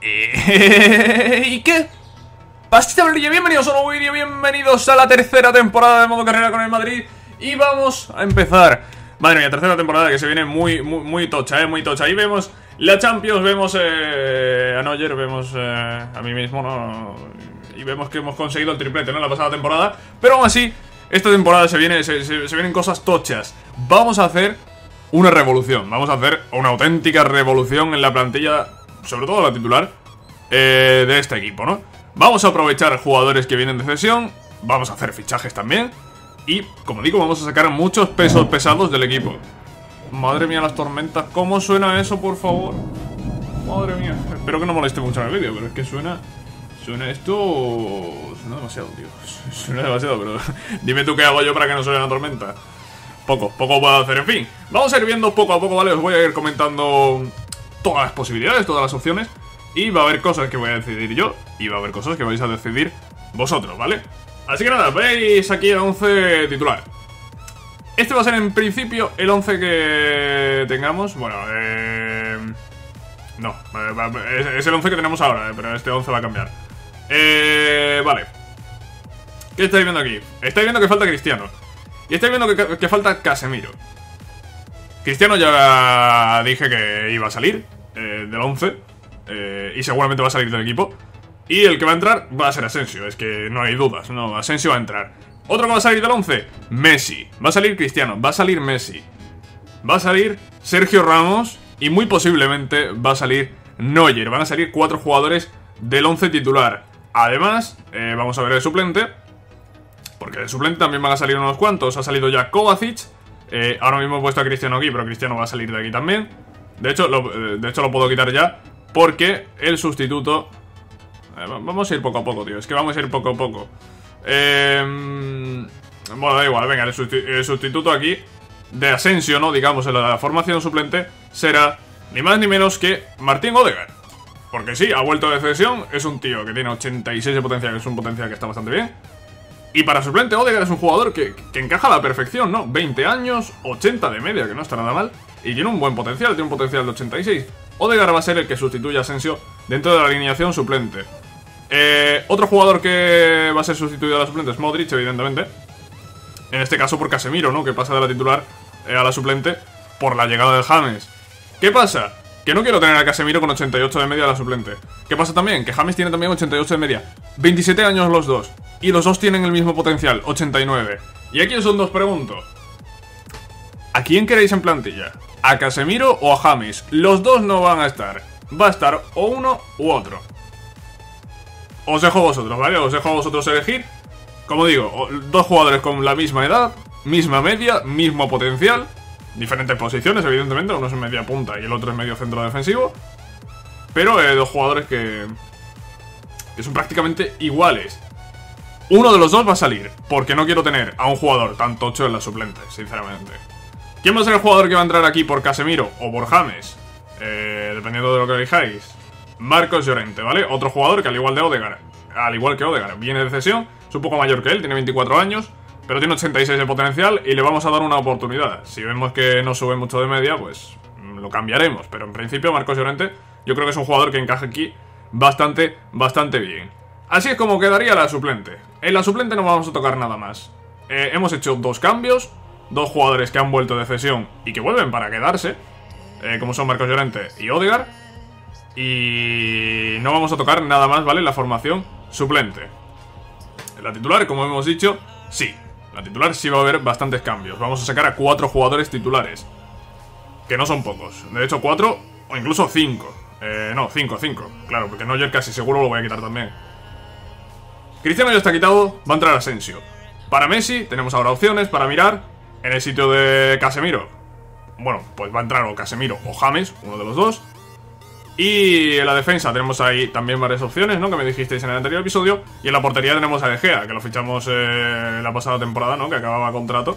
Eh, ¿Y qué? Pastita Amarilla, bienvenidos a un nuevo vídeo, bienvenidos a la tercera temporada de modo carrera con el Madrid Y vamos a empezar Madre mía, tercera temporada que se viene muy, muy, muy tocha, eh, muy tocha Ahí vemos la Champions, vemos eh, a Neuer, vemos eh, a mí mismo, ¿no? Y vemos que hemos conseguido el triplete, ¿no? La pasada temporada Pero aún así, esta temporada se, viene, se, se vienen cosas tochas Vamos a hacer una revolución Vamos a hacer una auténtica revolución en la plantilla sobre todo la titular, eh, de este equipo, ¿no? Vamos a aprovechar jugadores que vienen de cesión, vamos a hacer fichajes también, y, como digo, vamos a sacar muchos pesos pesados del equipo. Madre mía, las tormentas, ¿cómo suena eso, por favor? Madre mía, espero que no moleste mucho en el vídeo, pero es que suena... Suena esto... Suena demasiado, tío. Suena demasiado, pero... Dime tú qué hago yo para que no suene la tormenta. Poco, poco puedo hacer, en fin. Vamos a ir viendo poco a poco, ¿vale? Os voy a ir comentando todas las posibilidades, todas las opciones Y va a haber cosas que voy a decidir yo Y va a haber cosas que vais a decidir vosotros, ¿vale? Así que nada, veis aquí el 11 titular. Este va a ser en principio el 11 que tengamos Bueno, eh... No, es el 11 que tenemos ahora, eh, pero este 11 va a cambiar. Eh... Vale. ¿Qué estáis viendo aquí? Estáis viendo que falta Cristiano. Y estáis viendo que, que falta Casemiro. Cristiano ya dije que iba a salir eh, del 11 eh, y seguramente va a salir del equipo. Y el que va a entrar va a ser Asensio, es que no hay dudas, no, Asensio va a entrar. ¿Otro que va a salir del 11? Messi. Va a salir Cristiano, va a salir Messi. Va a salir Sergio Ramos y muy posiblemente va a salir Neuer. Van a salir cuatro jugadores del 11 titular. Además, eh, vamos a ver el suplente. Porque el suplente también van a salir unos cuantos. Ha salido ya Kovacic, ahora mismo he puesto a Cristiano aquí, pero Cristiano va a salir de aquí también. De hecho, lo, eh, de hecho lo puedo quitar ya, porque el sustituto... Eh, vamos a ir poco a poco, tío. Es que vamos a ir poco a poco. bueno, da igual, venga, el, sustituto aquí de Asensio, ¿no? Digamos, en la formación suplente será ni más ni menos que Martín Odegaard. Porque sí, ha vuelto de cesión, es un tío que tiene 86 de potencia, que es un potencial que está bastante bien. Y para suplente, Odegaard es un jugador que, encaja a la perfección, ¿no? 20 años, 80 de media, que no está nada mal. Y tiene un buen potencial, tiene un potencial de 86. Odegaard va a ser el que sustituya a Asensio dentro de la alineación suplente. Eh, otro jugador que va a ser sustituido a la suplente es Modric, evidentemente. En este caso por Casemiro, ¿no? Que pasa de la titular eh, a la suplente por la llegada de James. ¿Qué pasa? Que no quiero tener a Casemiro con 88 de media a la suplente. ¿Qué pasa también? Que James tiene también 88 de media. 27 años los dos. Y los dos tienen el mismo potencial, 89. Y aquí os dos pregunto. ¿A quién queréis en plantilla? ¿A Casemiro o a James? Los dos no van a estar. Va a estar o uno u otro. Os dejo vosotros, ¿vale? Os dejo a vosotros elegir. Como digo, dos jugadores con la misma edad, misma media, mismo potencial. Diferentes posiciones, evidentemente. Uno es media punta y el otro es medio centro defensivo. Pero eh, dos jugadores que, que son prácticamente iguales. Uno de los dos va a salir, porque no quiero tener a un jugador tan tocho en la suplente, sinceramente. ¿Quién va a ser el jugador que va a entrar aquí por Casemiro o por James? Eh, dependiendo de lo que elijáis. Marcos Llorente, ¿vale? Otro jugador que al igual de Odegaard, al igual que Odegaard, viene de cesión, es un poco mayor que él, tiene 24 años, pero tiene 86 de potencial y le vamos a dar una oportunidad. Si vemos que no sube mucho de media, pues mm, lo cambiaremos, pero en principio Marcos Llorente yo creo que es un jugador que encaja aquí bastante, bastante bien. Así es como quedaría la suplente. En la suplente no vamos a tocar nada más. Eh, hemos hecho dos cambios, dos jugadores que han vuelto de cesión y que vuelven para quedarse, eh, como son Marcos Llorente y Odegar. Y no vamos a tocar nada más, ¿vale? La formación suplente. En la titular, como hemos dicho, sí. la titular sí va a haber bastantes cambios. Vamos a sacar a cuatro jugadores titulares. Que no son pocos. De hecho, cuatro o incluso cinco. Eh, no, cinco, cinco. Claro, porque yo casi seguro lo voy a quitar también. Cristiano ya está quitado, va a entrar Asensio. Para Messi tenemos ahora opciones para mirar en el sitio de Casemiro. Bueno, pues va a entrar o Casemiro o James, uno de los dos. Y en la defensa tenemos ahí también varias opciones, ¿no? Que me dijisteis en el anterior episodio. Y en la portería tenemos a De Gea, que lo fichamos eh, la pasada temporada, ¿no? Que acababa contrato.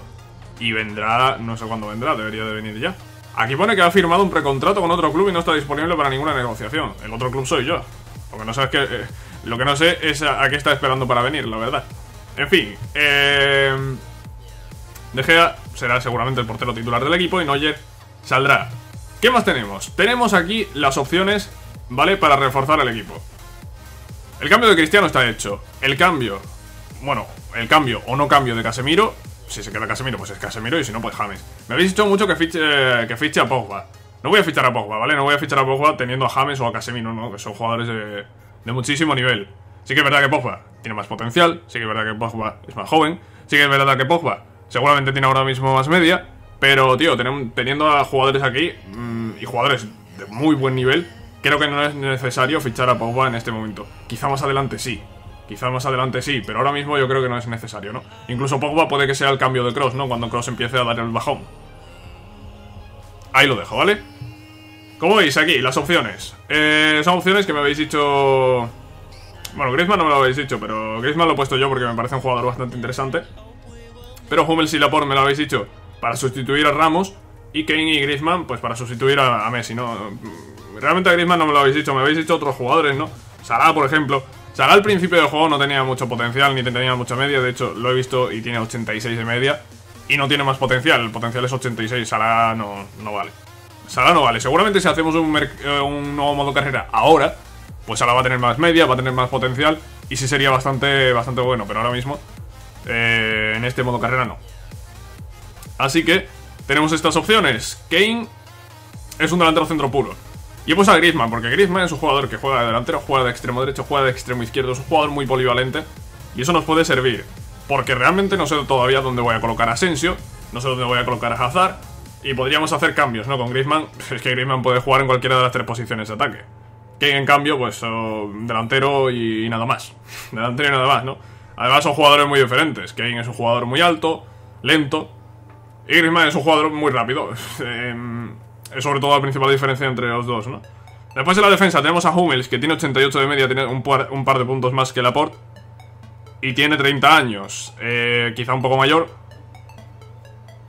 Y vendrá, no sé cuándo vendrá, debería de venir ya. Aquí pone que ha firmado un precontrato con otro club y no está disponible para ninguna negociación. El otro club soy yo. Porque no sabes que... Eh, lo que no sé es a, qué está esperando para venir, la verdad. En fin, eh, De Gea será seguramente el portero titular del equipo y Neuer saldrá. ¿Qué más tenemos? Tenemos aquí las opciones ¿vale? Para reforzar el equipo. El cambio de Cristiano está hecho. El cambio, bueno, el cambio o no cambio de Casemiro, si se queda Casemiro, pues es Casemiro y si no, pues James. Me habéis dicho mucho que fiche, que fiche a Pogba. No voy a fichar a Pogba, ¿vale? No voy a fichar a Pogba teniendo a James o a Casemiro, ¿no? Que son jugadores de, de muchísimo nivel. Sí que es verdad que Pogba tiene más potencial, sí que es verdad que Pogba es más joven, sí que es verdad que Pogba seguramente tiene ahora mismo más media, pero, tío, teniendo a jugadores aquí mm, y jugadores de muy buen nivel, creo que no es necesario fichar a Pogba en este momento. Quizá más adelante sí, quizá más adelante sí, pero ahora mismo yo creo que no es necesario, ¿no? Incluso Pogba puede que sea el cambio de Cross, ¿no? Cuando Cross empiece a dar el bajón. Ahí lo dejo, ¿vale? Como veis aquí, las opciones. Eh, son opciones que me habéis dicho bueno, Griezmann no me lo habéis dicho, pero Griezmann lo he puesto yo porque me parece un jugador bastante interesante. Pero Hummels y Laporte me lo habéis dicho para sustituir a Ramos. Y Kane y Griezmann, pues para sustituir a, Messi, ¿no? Realmente a Griezmann no me lo habéis dicho, me habéis dicho otros jugadores, ¿no? Salah, por ejemplo. Salah al principio del juego no tenía mucho potencial, ni tenía mucha media. De hecho, lo he visto y tiene 86 de media. Y no tiene más potencial, el potencial es 86, Salah no, no vale. Salah no vale. Seguramente si hacemos un, eh, un nuevo modo carrera ahora pues ahora va a tener más media, va a tener más potencial y sí sería bastante, bastante bueno, pero ahora mismo eh, en este modo carrera no. Así que tenemos estas opciones. Kane es un delantero centro puro. Y he puesto a Griezmann, porque Griezmann es un jugador que juega de delantero, juega de extremo derecho, juega de extremo izquierdo, es un jugador muy polivalente y eso nos puede servir. Porque realmente no sé todavía dónde voy a colocar a Asensio, no sé dónde voy a colocar a Hazard y podríamos hacer cambios, ¿no? Con Griezmann, es que Griezmann puede jugar en cualquiera de las tres posiciones de ataque. Que en cambio, pues delantero y, nada más. delantero y nada más, ¿no? Además son jugadores muy diferentes. Kane es un jugador muy alto, lento. Y Griezmann es un jugador muy rápido. Em, es sobre todo la principal diferencia entre los dos, ¿no? Después de la defensa tenemos a Hummels, que tiene 88 de media, tiene un par, de puntos más que Laporte. Y tiene 30 años. Eh, quizá un poco mayor.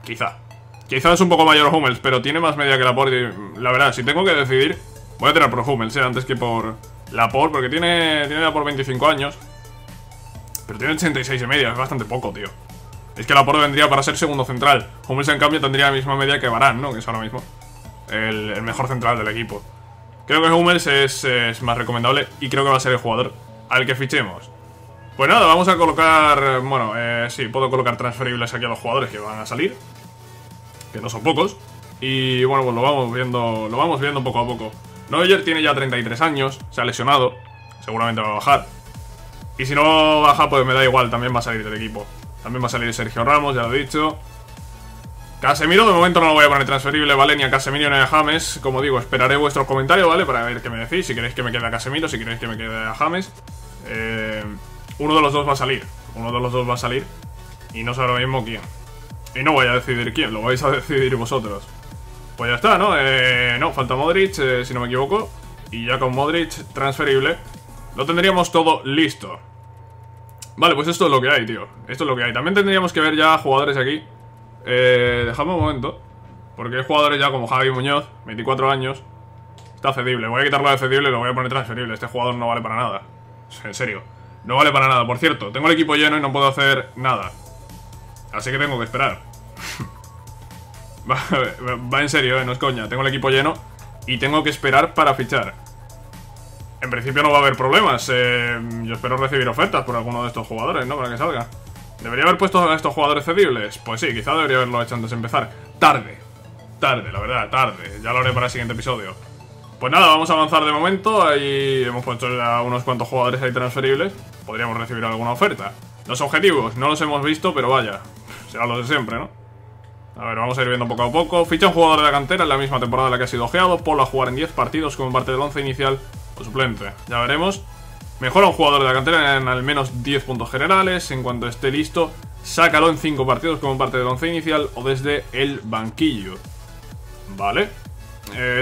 Quizá. Quizá es un poco mayor Hummels, pero tiene más media que Laporte. La verdad, si tengo que decidir, Voy a tirar por Hummels, eh, antes que por Lapor, porque tiene, tiene por 25 años. Pero tiene 86 y media, es bastante poco, tío. Es que Lapor vendría para ser segundo central. Hummels, en cambio, tendría la misma media que Barán, ¿no? Que es ahora mismo el, mejor central del equipo. Creo que Hummels es, es, más recomendable y creo que va a ser el jugador al que fichemos. Pues nada, vamos a colocar... Bueno, eh, sí, puedo colocar transferibles aquí a los jugadores que van a salir. Que no son pocos. Y bueno, pues lo vamos viendo, lo vamos viendo poco a poco. Neuer tiene ya 33 años, se ha lesionado, seguramente va a bajar. Y si no baja, pues me da igual, también va a salir del equipo. También va a salir Sergio Ramos, ya lo he dicho. Casemiro de momento no lo voy a poner transferible, ¿vale? Ni a Casemiro ni a James. Como digo, esperaré vuestros comentarios, ¿vale? Para ver qué me decís. Si queréis que me quede a Casemiro, si queréis que me quede a James. Eh, uno de los dos va a salir. Uno de los dos va a salir. Y no sé ahora mismo quién. Y no voy a decidir quién, lo vais a decidir vosotros. Pues ya está, ¿no? Eh, no, falta Modric, eh, si no me equivoco. Y ya con Modric transferible, lo tendríamos todo listo. Vale, pues esto es lo que hay, tío. Esto es lo que hay. También tendríamos que ver ya jugadores aquí. Eh, dejadme un momento. Porque hay jugadores ya como Javi Muñoz, 24 años. Está cedible. Voy a quitarlo de cedible y lo voy a poner transferible. Este jugador no vale para nada. En serio. No vale para nada. Por cierto, tengo el equipo lleno y no puedo hacer nada. Así que tengo que esperar. Va, en serio, eh, no es coña. Tengo el equipo lleno y tengo que esperar para fichar. En principio no va a haber problemas. Eh, yo espero recibir ofertas por alguno de estos jugadores, ¿no? Para que salga. ¿Debería haber puesto a estos jugadores cedibles? Pues sí, quizá debería haberlo hecho antes de empezar. Tarde. Tarde, la verdad, tarde. Ya lo haré para el siguiente episodio. Pues nada, vamos a avanzar de momento. Ahí hemos puesto ya unos cuantos jugadores ahí transferibles. Podríamos recibir alguna oferta. Los objetivos, no los hemos visto, pero vaya. Será lo de siempre, ¿no? A ver, vamos a ir viendo poco a poco. Ficha un jugador de la cantera en la misma temporada en la que ha sido ojeado. Polo a jugar en 10 partidos como parte del 11 inicial o suplente. Ya veremos. Mejora un jugador de la cantera en al menos 10 puntos generales. En cuanto esté listo, sácalo en 5 partidos como parte del 11 inicial o desde el banquillo. Vale.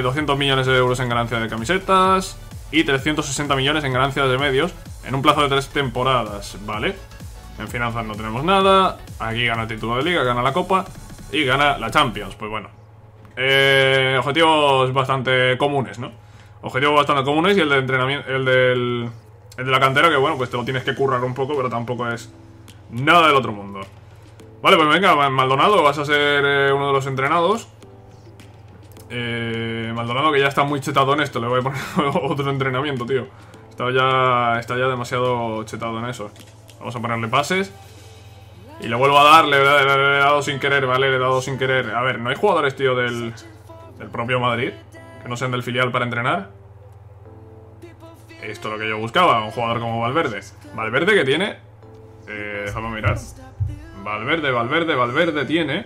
200 eh, millones de euros en ganancia de camisetas. Y 360 millones en ganancias de medios. En un plazo de 3 temporadas. Vale. En finanzas no tenemos nada. Aquí gana el título de liga, gana la copa y gana la Champions. Pues bueno. Eh, objetivos bastante comunes, ¿no? Objetivos bastante comunes y el de entrenamiento, el del, el de la cantera, que bueno, pues te lo tienes que currar un poco, pero tampoco es nada del otro mundo. Vale, pues venga, Maldonado, vas a ser eh, uno de los entrenados. Eh, Maldonado que ya está muy chetado en esto, le voy a poner otro entrenamiento, tío. Está ya, está ya demasiado chetado en eso. Vamos a ponerle pases. Y le vuelvo a dar, le- le he dado sin querer, ¿vale? Le he dado sin querer. A ver, ¿no hay jugadores, tío, del, del propio Madrid? Que no sean del filial para entrenar. Esto es lo que yo buscaba, un jugador como Valverde. Valverde que tiene... Eh, déjame mirar. Valverde, Valverde, Valverde tiene...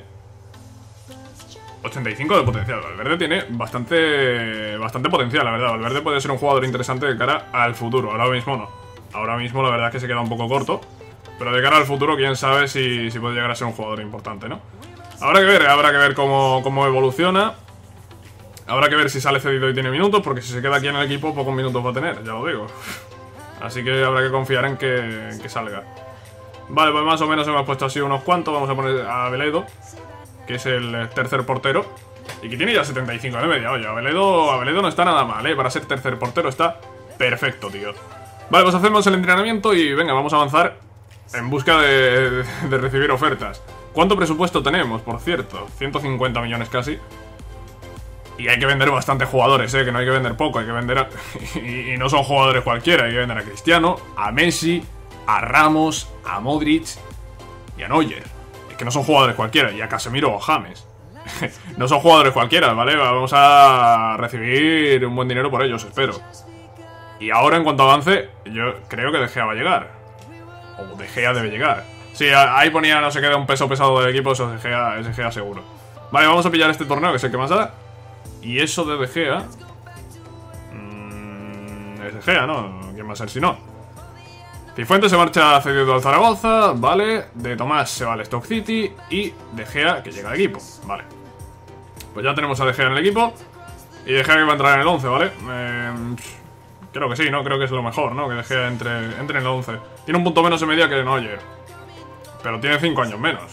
85 de potencial. Valverde tiene bastante bastante potencial, la verdad. Valverde puede ser un jugador interesante de cara al futuro. Ahora mismo no. Ahora mismo la verdad es que se queda un poco corto. Pero de cara al futuro, quién sabe si, si puede llegar a ser un jugador importante, ¿no? Habrá que ver, habrá que ver cómo, cómo evoluciona. Habrá que ver si sale cedido y tiene minutos, porque si se queda aquí en el equipo, pocos minutos va a tener, ya lo digo. Así que habrá que confiar en que, salga. Vale, pues más o menos hemos puesto así unos cuantos. Vamos a poner a Veledo, que es el tercer portero. Y que tiene ya 75 de media. Oye, Aveledo, Aveledo no está nada mal, ¿eh? Para ser tercer portero está perfecto, tío. Vale, pues hacemos el entrenamiento y venga, vamos a avanzar en busca de recibir ofertas. ¿Cuánto presupuesto tenemos, por cierto? 150 millones casi. Y hay que vender bastantes jugadores, ¿eh? Que no hay que vender poco, hay que vender... a- y, no son jugadores cualquiera, hay que vender a Cristiano, a Messi, a Ramos, a Modric y a Neuer. Es que no son jugadores cualquiera, y a Casemiro o James. no son jugadores cualquiera, ¿vale? Vamos a recibir un buen dinero por ellos, espero. Y ahora, en cuanto avance, yo creo que De Gea va a llegar. O De Gea debe llegar. Sí, ahí ponía no sé qué un peso pesado del equipo, eso es De Gea, es seguro. Vale, vamos a pillar este torneo, que el que más da. Y eso de De Gea... mm, es De Gea, ¿no? ¿Quién va a ser si no? Cifuentes se marcha cedido al Zaragoza, vale. De Tomás se va al Stock City. Y De Gea que llega al equipo, vale. Pues ya tenemos a De Gea en el equipo. Y De Gea que va a entrar en el 11, ¿vale? Eh, creo que sí, ¿no? Creo que es lo mejor, ¿no? Que De Gea entre, entre en el 11. Tiene un punto menos en media que Neuer. Pero tiene 5 años menos.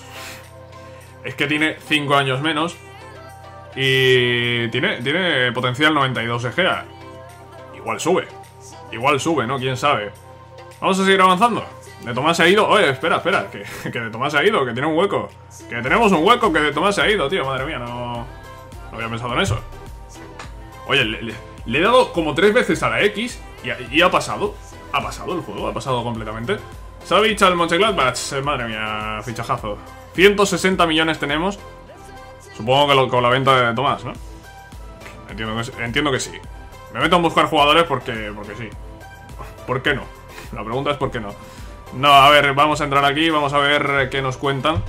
Es que tiene 5 años menos. Y tiene, tiene potencial 92 de Gea. Igual sube. Igual sube, ¿no? ¿Quién sabe? Vamos a seguir avanzando. De Tomás se ha ido. Oye, espera, espera. Que, que de Tomás se ha ido, que tiene un hueco. Que tenemos un hueco, que de Tomás se ha ido, tío. Madre mía, no. No había pensado en eso. Oye, le, he dado como tres veces a la X y y ha pasado. Ha pasado el juego, ha pasado completamente. Savic al Mönchengladbach. Eh, Madre mía, fichajazo. 160 millones tenemos. Supongo que con la venta de Tomás, ¿no? Entiendo que, sí-. Me meto a buscar jugadores porque, porque sí. ¿Por qué no? La pregunta es ¿por qué no? No, a ver, vamos a entrar aquí, vamos a ver qué nos cuentan.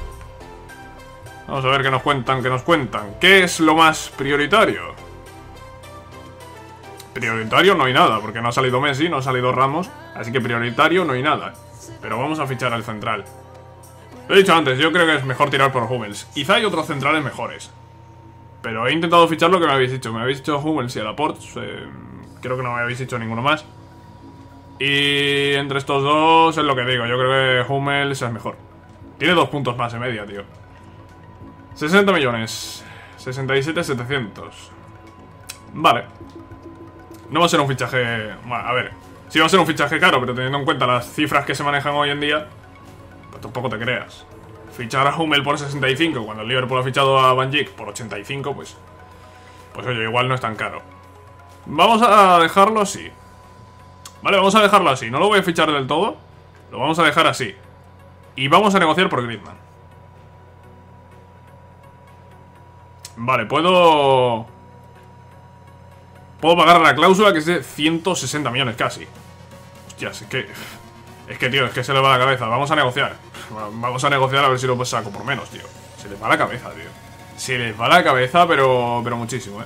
Vamos a ver qué nos cuentan, qué nos cuentan. ¿Qué es lo más prioritario? Prioritario no hay nada, porque no ha salido Messi, no ha salido Ramos, así que prioritario no hay nada. Pero vamos a fichar al central. Lo he dicho antes, yo creo que es mejor tirar por Hummels. Quizá hay otros centrales mejores. Pero he intentado fichar lo que me habéis dicho. Me habéis dicho Hummels y Laporte. eh, creo que no me habéis dicho ninguno más. Y entre estos dos es lo que digo. Yo creo que Hummels es mejor. Tiene dos puntos más en media, tío. 60 millones. 67, 700. Vale. No va a ser un fichaje... Bueno, a ver. Sí va a ser un fichaje caro, pero teniendo en cuenta las cifras que se manejan hoy en día... Pues tampoco te creas. Fichar a Hummel por 65 cuando el Liverpool ha fichado a Van Dijk por 85, pues... Pues oye, igual no es tan caro. Vamos a dejarlo así. Vale, vamos a dejarlo así. No lo voy a fichar del todo. Lo vamos a dejar así. Y vamos a negociar por Griezmann. Vale, puedo... Puedo pagar la cláusula que es de 160 millones casi. Hostias, es que... Es que, tío, es que se le va la cabeza. Vamos a negociar. Vamos a negociar a ver si lo saco por menos, tío. Se les va la cabeza, tío. Se les va la cabeza, pero, pero muchísimo, eh.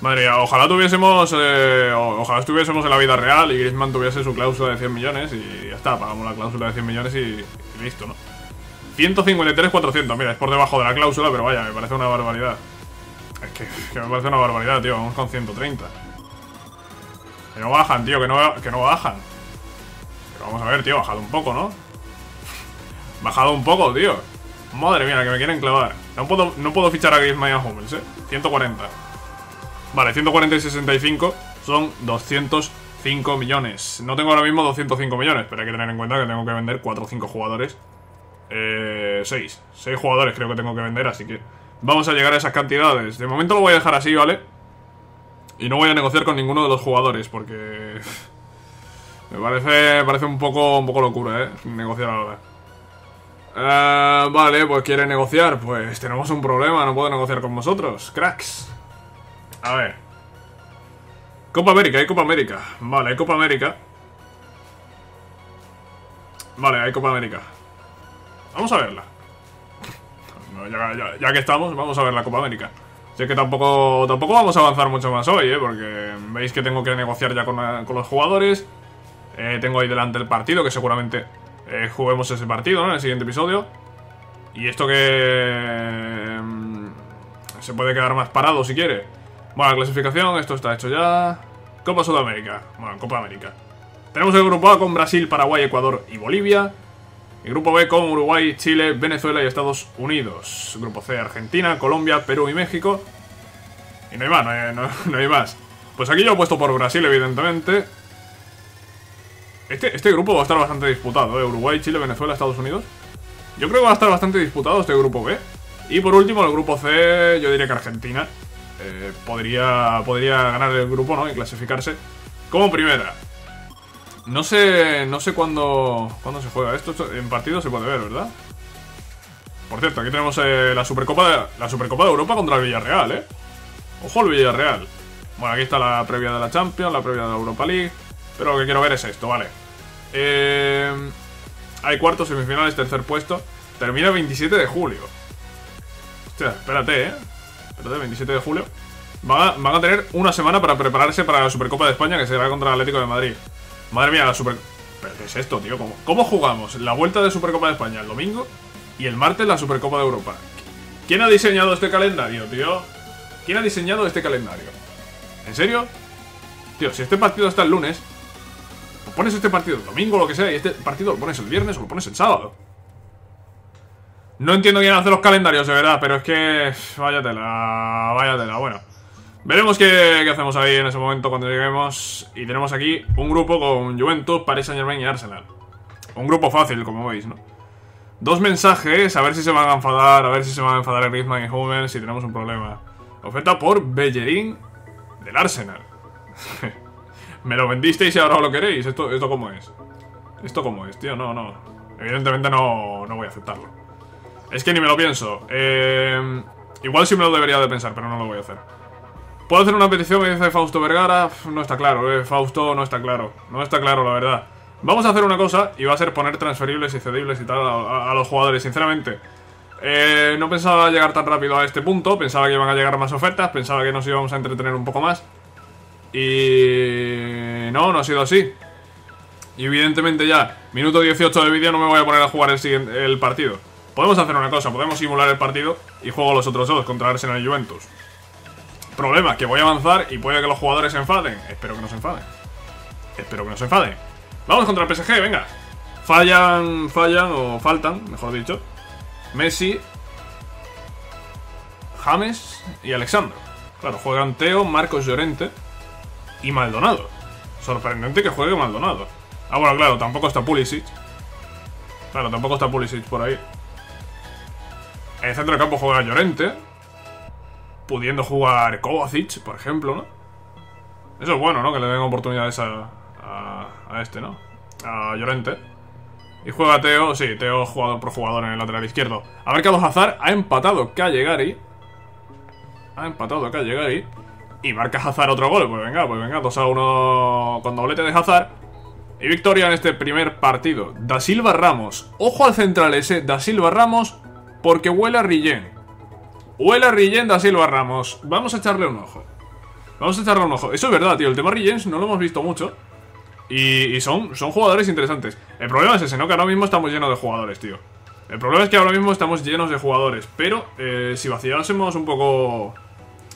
Madre mía, ojalá tuviésemos. eh, ojalá estuviésemos en la vida real y Griezmann tuviese su cláusula de 100 millones y ya está, pagamos la cláusula de 100 millones y, y listo, ¿no? 153,400, mira, es por debajo de la cláusula, pero vaya, me parece una barbaridad. Es que, que me parece una barbaridad, tío, vamos con 130. Que no bajan, tío, que no, que no bajan. Vamos a ver, tío, bajado un poco, ¿no? Bajado un poco, tío. Madre mía, que me quieren clavar. No puedo, no puedo fichar a Griezmann y a Hummels, ¿eh? 140. Vale, 140 y 65 son 205 millones. No tengo ahora mismo 205 millones, pero hay que tener en cuenta que tengo que vender 4 o 5 jugadores. Eh, 6. 6 jugadores creo que tengo que vender, así que vamos a llegar a esas cantidades. De momento lo voy a dejar así, ¿vale? Y no voy a negociar con ninguno de los jugadores porque... Me parece, parece un poco, un poco locura, ¿eh? Negociar ahora. Eh, vale, pues quiere negociar. Pues tenemos un problema, no puedo negociar con vosotros. Cracks. A ver. Copa América, hay Copa América. Vale, hay Copa América. Vale, hay Copa América. Vamos a verla. Ya, que estamos, vamos a ver la Copa América. Sé que tampoco, tampoco vamos a avanzar mucho más hoy, ¿eh? Porque veis que tengo que negociar ya con, con los jugadores. Eh, tengo ahí delante el partido, que seguramente eh, juguemos ese partido, ¿no? En el siguiente episodio. Y esto que... Mm, se puede quedar más parado si quiere. Bueno, la clasificación, esto está hecho ya. Copa Sudamérica. Bueno, Copa América. Tenemos el grupo A con Brasil, Paraguay, Ecuador y Bolivia. El grupo B con Uruguay, Chile, Venezuela y Estados Unidos. Grupo C, Argentina, Colombia, Perú y México. Y no hay más, no hay, más. Pues aquí yo he puesto por Brasil, evidentemente. Este, este grupo va a estar bastante disputado, ¿eh? Uruguay, Chile, Venezuela, Estados Unidos. Yo creo que va a estar bastante disputado este grupo B. Y por último, el grupo C, yo diría que Argentina. Eh, podría, podría ganar el grupo, ¿no? Y clasificarse como primera. No sé, no sé cuándo, cuándo se juega esto. En partido se puede ver, ¿verdad? Por cierto, aquí tenemos eh, la, Supercopa la Supercopa de Europa contra el Villarreal, ¿eh? Ojo al Villarreal. Bueno, aquí está la previa de la Champions, la previa de la Europa League. Pero lo que quiero ver es esto, ¿vale? Eh, hay cuartos, semifinales, tercer puesto. Termina el 27 de julio. Hostia, espérate, ¿eh? Espérate, 27 de julio. Van a, tener una semana para prepararse para la Supercopa de España que será contra el Atlético de Madrid. Madre mía, la Super... ¿Pero qué es esto, tío? ¿Cómo, ¿Cómo jugamos la vuelta de Supercopa de España el domingo y el martes la Supercopa de Europa? ¿Quién ha diseñado este calendario, tío? ¿Quién ha diseñado este calendario? ¿En serio? Tío, si este partido está el lunes, pones este partido el domingo o lo que sea, y este partido lo pones el viernes o lo pones el sábado. No entiendo quién hace los calendarios, de verdad, pero es que... Váyatela, váyatela, bueno. Veremos qué, hacemos ahí en ese momento cuando lleguemos. Y tenemos aquí un grupo con Juventus, Paris Saint Germain y Arsenal. Un grupo fácil, como veis, ¿no? Dos mensajes, a ver si se van a enfadar, a ver si se van a enfadar el Griezmann y Hummels si tenemos un problema. Oferta por Bellerín del Arsenal. Me lo vendisteis y ahora lo queréis. ¿Esto, ¿Esto cómo es? ¿Esto cómo es, tío? No, no. Evidentemente no, no voy a aceptarlo. Es que ni me lo pienso. Eh, igual sí me lo debería de pensar, pero no lo voy a hacer. ¿Puedo hacer una petición? Me dice Fausto Vergara. No está claro, eh. Fausto no está claro. No está claro, la verdad. Vamos a hacer una cosa y va a ser poner transferibles y cedibles y tal a, los jugadores, sinceramente. Eh, no pensaba llegar tan rápido a este punto, pensaba que iban a llegar más ofertas, pensaba que nos íbamos a entretener un poco más. Y... No, no ha sido así. Y evidentemente ya, minuto 18 de vídeo no me voy a poner a jugar el, siguiente, el partido. Podemos hacer una cosa, podemos simular el partido y juego los otros dos contra Arsenal y Juventus. Problema, que voy a avanzar y puede que los jugadores se enfaden. Espero que no se enfaden. Espero que no se enfaden. Vamos contra el PSG, venga. Fallan, fallan o faltan, mejor dicho. Messi, James y Alexandro. Claro, juegan Teo, Marcos Llorente y Maldonado. Sorprendente que juegue Maldonado. Ah, bueno, claro, tampoco está Pulisic. Claro, tampoco está Pulisic por ahí. En el centro de campo juega Llorente. Pudiendo jugar Kovacic, por ejemplo, ¿no? Eso es bueno, ¿no? Que le den oportunidades a, a, este, ¿no? A Llorente. Y juega Teo, sí, Teo jugador por jugador en el lateral izquierdo. A ver, Carlos Hazard ha empatado Callegari. Ha empatado a Callegari. Y marca Hazard otro gol. Pues venga, pues venga, 2 a 1 con doblete de Hazard. Y victoria en este primer partido. Da Silva Ramos. Ojo al central ese, Da Silva Ramos, porque huele a Rillén. Huele a Da Silva Ramos. Vamos a echarle un ojo. Vamos a echarle un ojo. Eso es verdad, tío. El tema Rillén no lo hemos visto mucho. Y, son, son jugadores interesantes. El problema es ese, ¿no? Que ahora mismo estamos llenos de jugadores, tío. El problema es que ahora mismo estamos llenos de jugadores. Pero eh, si vaciásemos un poco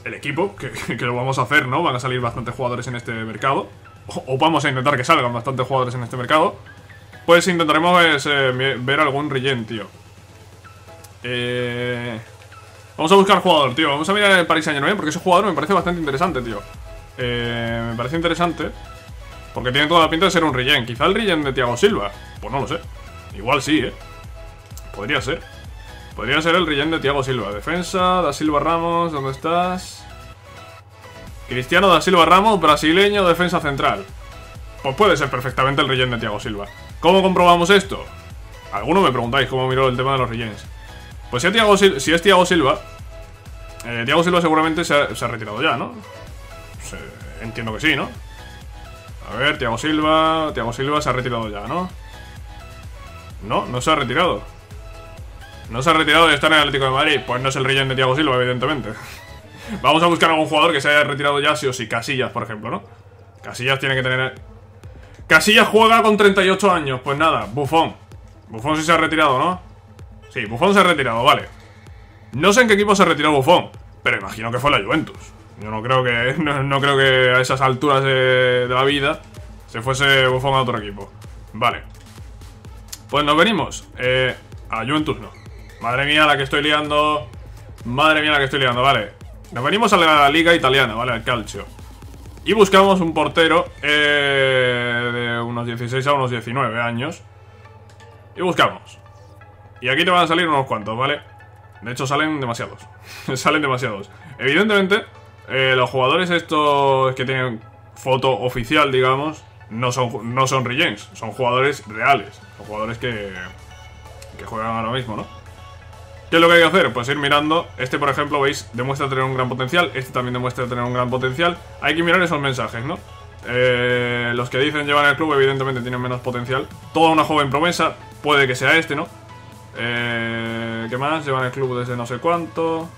el equipo, que, lo vamos a hacer, ¿no? Van a salir bastantes jugadores en este mercado. O, vamos a intentar que salgan bastantes jugadores en este mercado. Pues intentaremos eh, ver algún relleno, tío. Eh... Vamos a buscar jugador, tío. Vamos a mirar el Paris Saint Germain porque ese jugador me parece bastante interesante, tío. Eh, me parece interesante. Porque tiene toda la pinta de ser un relleno. Quizá el relleno de Thiago Silva. Pues no lo sé. Igual sí, ¿eh? Podría ser. Podría ser el relleno de Thiago Silva. Defensa, Da Silva Ramos, ¿dónde estás? Cristiano Da Silva Ramos, brasileño, defensa central. Pues puede ser perfectamente el relleno de Thiago Silva. ¿Cómo comprobamos esto? Algunos me preguntáis cómo miró el tema de los rellenos. Pues si, es Thiago Silva, eh, Thiago Silva seguramente se ha, retirado ya, ¿no? entiendo que sí, ¿no? A ver, Thiago Silva... Thiago Silva se ha retirado ya, ¿no? No, no se ha retirado. No se ha retirado de estar en el Atlético de Madrid. Pues no es el relleno de Thiago Silva, evidentemente. Vamos a buscar algún jugador que se haya retirado ya, sí o sí. Casillas, por ejemplo, ¿no? Casillas tiene que tener... Casillas juega con 38 años. Pues nada, Bufón. Bufón sí se ha retirado, ¿no? Sí, Bufón se ha retirado, vale. No sé en qué equipo se retiró Bufón, pero imagino que fue la Juventus. Yo no creo que no, creo que a esas alturas de, la vida se fuese Bufón a otro equipo. Vale. Pues nos venimos. Eh, a Juventus no. Madre mía la que estoy liando. Madre mía la que estoy liando, vale. Nos venimos a la liga italiana, ¿vale? Al calcio. Y buscamos un portero eh, de unos 16 a unos 19 años. Y buscamos. Y aquí te van a salir unos cuantos, ¿vale? De hecho salen demasiados. salen demasiados. Evidentemente, eh, los jugadores estos que tienen foto oficial, digamos, no son, no son regens, son jugadores reales. Son jugadores que, que juegan ahora mismo, ¿no? ¿Qué es lo que hay que hacer? Pues ir mirando. Este, por ejemplo, veis, demuestra tener un gran potencial. Este también demuestra tener un gran potencial. Hay que mirar esos mensajes, ¿no? Eh, los que dicen llevar el club, evidentemente, tienen menos potencial. Toda una joven promesa, puede que sea este, ¿no? Eh, ¿Qué más? Llevan el club desde no sé cuánto.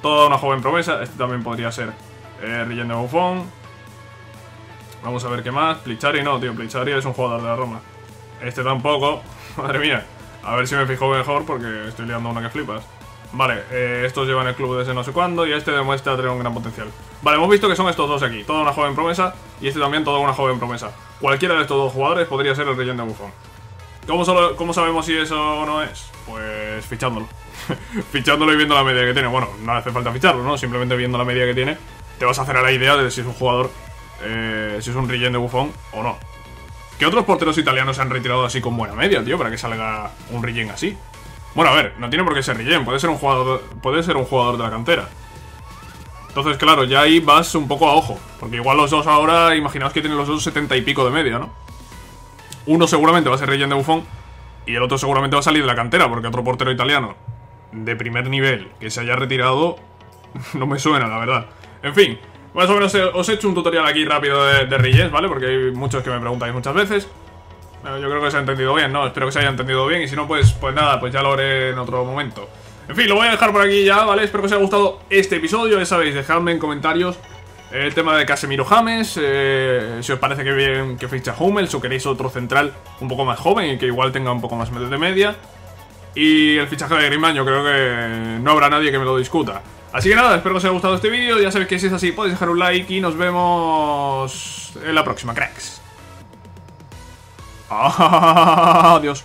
Toda una joven promesa. Este también podría ser eh, de Buffon. Vamos a ver qué más. Plichari no, tío. Plichari es un jugador de la Roma. Este tampoco. Madre mía. A ver si me fijo mejor porque estoy liando una que flipas. Vale, eh, estos llevan el club desde no sé cuándo y este demuestra tener un gran potencial. Vale, hemos visto que son estos dos aquí. Toda una joven promesa y este también toda una joven promesa. Cualquiera de estos dos jugadores podría ser el relleno de Buffon. ¿Cómo, ¿Cómo sabemos si eso no es? Pues fichándolo. fichándolo y viendo la media que tiene. Bueno, no hace falta ficharlo, ¿no? Simplemente viendo la media que tiene, te vas a hacer a la idea de si es un jugador, eh, si es un relleno de Buffon o no. ¿Qué otros porteros italianos se han retirado así con buena media, tío? Para que salga un Rillen así. Bueno, a ver, no tiene por qué ser Rillen, puede ser un jugador. Puede ser un jugador de la cantera. Entonces, claro, ya ahí vas un poco a ojo. Porque igual los dos ahora, imaginaos que tienen los dos 70 y pico de media, ¿no? Uno seguramente va a ser Rillen de Buffon. Y el otro seguramente va a salir de la cantera, porque otro portero italiano de primer nivel que se haya retirado no me suena, la verdad. En fin, más o menos os he hecho un tutorial aquí rápido de, de ¿vale? Porque hay muchos que me preguntáis muchas veces. yo creo que se ha entendido bien, ¿no? Espero que se haya entendido bien y si no, pues, pues nada, pues ya lo haré en otro momento. En fin, lo voy a dejar por aquí ya, ¿vale? Espero que os haya gustado este episodio, ya sabéis, dejadme en comentarios el tema de Casemiro James, eh, si os parece que bien que ficha Hummels o queréis otro central un poco más joven y que igual tenga un poco más de media. Y el fichaje de Griezmann creo que no habrá nadie que me lo discuta. Así que nada, espero que os haya gustado este vídeo. Ya sabéis que si es así podéis dejar un like y nos vemos en la próxima, cracks. Adiós.